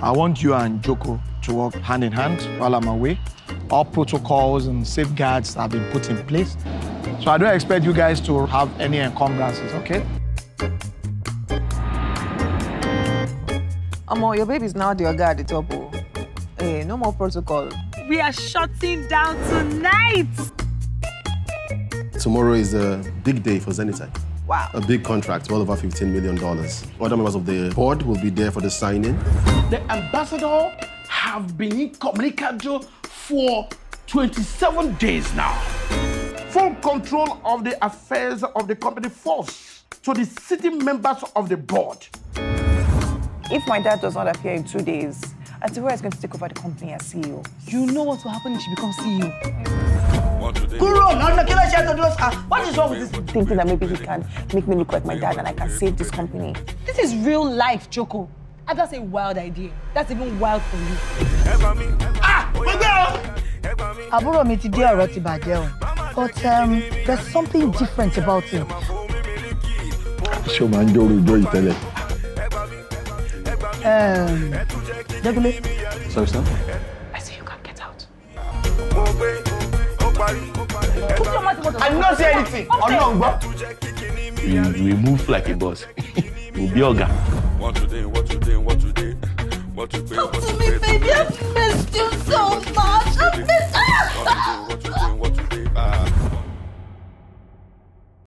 I want you and Joko to work hand in hand while I'm away. All protocols and safeguards have been put in place. So I don't expect you guys to have any encumbrances, okay? Amo, your baby's now the guy at the top. Oh. Hey, no more protocol. We are shutting down tonight. Tomorrow is a big day for Zenithite. Wow. A big contract, well over $15 million. Other members of the board will be there for the signing. The ambassador have been incommunicado for 27 days now. Full control of the affairs of the company force to the sitting members of the board. If my dad does not appear in two days, Antiwara is going to take over the company as CEO. You know what will happen if she becomes CEO. Kúrò lọ́nà kí ló ṣe tó dúró sá. What is wrong with this? Thinking that maybe he can make me look like my dad and I can save this company. This is real life, Joko. And that's a wild idea. That's even wild for you. Ah! Gbogbo o! àbúrò mi ti dé ọ̀rọ̀ ti bàjẹ́ o but um, there's something different about him. ṣé o máa ń dóró ijó yìí tẹ́lẹ̀. Um, Dégúnlé sorry sir. I did not say anything. Ọlọ́run gbọ́. we we move like a boss. we be ọ̀gá.